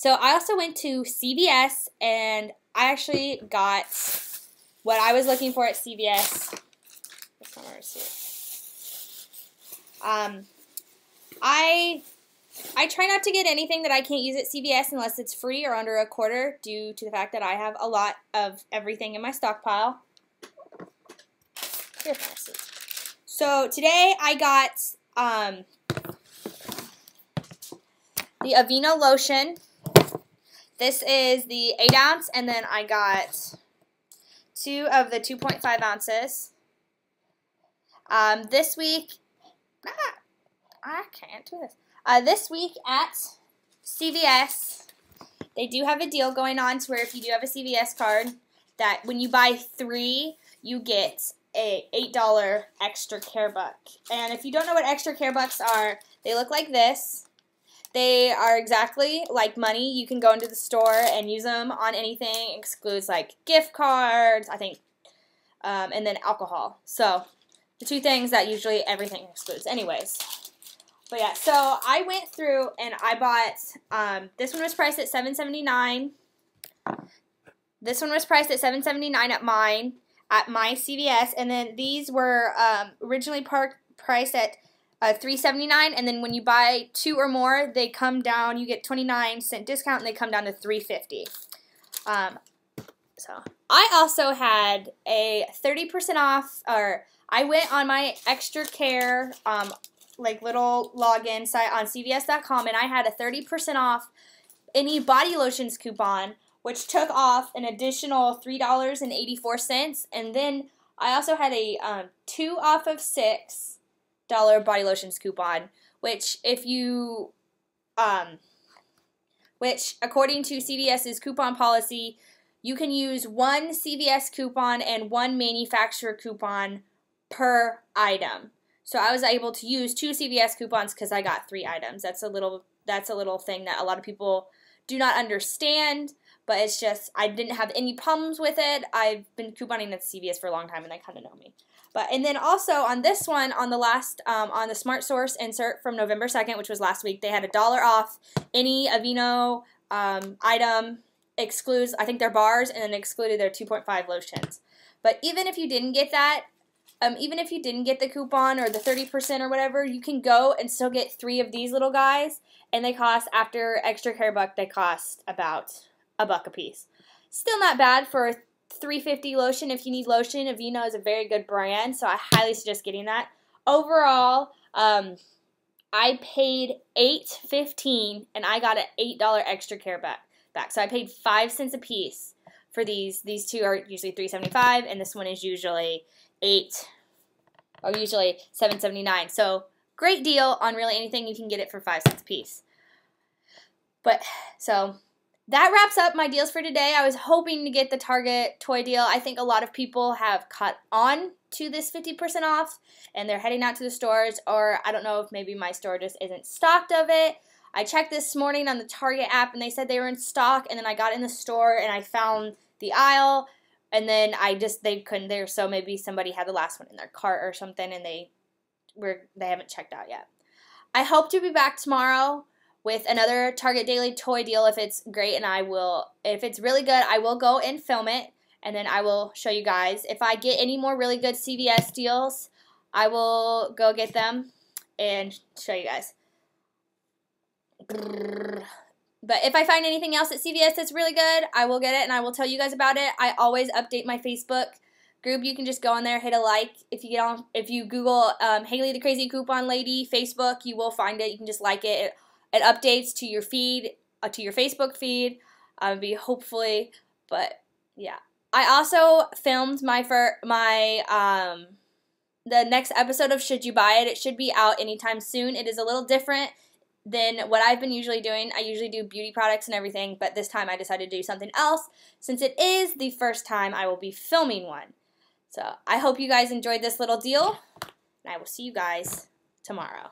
So I also went to CVS and I actually got what I was looking for at CVS. Um, I I try not to get anything that I can't use at CVS unless it's free or under a quarter due to the fact that I have a lot of everything in my stockpile. So today I got um, the Aveeno lotion. This is the 8 ounce, and then I got two of the 2.5 ounces. Um, this week, ah, I can't do this. Uh, this week at CVS, they do have a deal going on to where if you do have a CVS card, that when you buy three, you get a $8 extra care buck. And if you don't know what extra care bucks are, they look like this. They are exactly like money. You can go into the store and use them on anything. excludes like gift cards, I think, um, and then alcohol. So the two things that usually everything excludes. Anyways. But yeah, so I went through and I bought, um, this one was priced at $7.79. This one was priced at $7.79 at mine, at my CVS. And then these were um, originally park, priced at uh, $3.79. And then when you buy two or more, they come down, you get 29 cent discount and they come down to $3.50. Um, so I also had a 30% off, or I went on my extra care um, like little login site on CVS.com, and I had a 30% off any body lotions coupon, which took off an additional $3.84. And then I also had a um, two off of six body lotions coupon, which if you, um, which according to CVS's coupon policy, you can use one CVS coupon and one manufacturer coupon per item. So I was able to use two CVS coupons because I got three items. That's a little that's a little thing that a lot of people do not understand, but it's just I didn't have any problems with it. I've been couponing at CVS for a long time and they kind of know me. But and then also on this one, on the last um, on the Smart Source insert from November second, which was last week, they had a dollar off any Aveeno um, item excludes I think their bars and then excluded their 2.5 lotions. But even if you didn't get that, um, even if you didn't get the coupon or the 30% or whatever, you can go and still get three of these little guys, and they cost, after extra care buck, they cost about a buck a piece. Still not bad for 350 lotion. If you need lotion, Aveeno is a very good brand, so I highly suggest getting that. Overall, um, I paid 8.15 and I got an $8 extra care back. back. So I paid 5 cents a piece for these. These two are usually 3.75 and this one is usually eight or usually seven seventy nine. So great deal on really anything. You can get it for five cents a piece. But so that wraps up my deals for today. I was hoping to get the Target toy deal. I think a lot of people have caught on to this 50% off and they're heading out to the stores, or I don't know if maybe my store just isn't stocked of it. I checked this morning on the Target app and they said they were in stock, and then I got in the store and I found the aisle and then I just they couldn't there, so maybe somebody had the last one in their cart or something, and they were they haven't checked out yet. I hope to be back tomorrow with another Target Daily toy deal if it's great, and I will if it's really good, I will go and film it, and then I will show you guys. If I get any more really good CVS deals, I will go get them and show you guys. But if I find anything else at CVS that's really good, I will get it and I will tell you guys about it. I always update my Facebook group. You can just go on there, hit a like. If you get on, if you Google um, Haley the Crazy Coupon Lady Facebook, you will find it. You can just like it. It, it updates to your feed, uh, to your Facebook feed. Um, be hopefully, but yeah. I also filmed my for my um the next episode of Should You Buy It. It should be out anytime soon. It is a little different than what I've been usually doing. I usually do beauty products and everything, but this time I decided to do something else since it is the first time I will be filming one. So I hope you guys enjoyed this little deal, and I will see you guys tomorrow.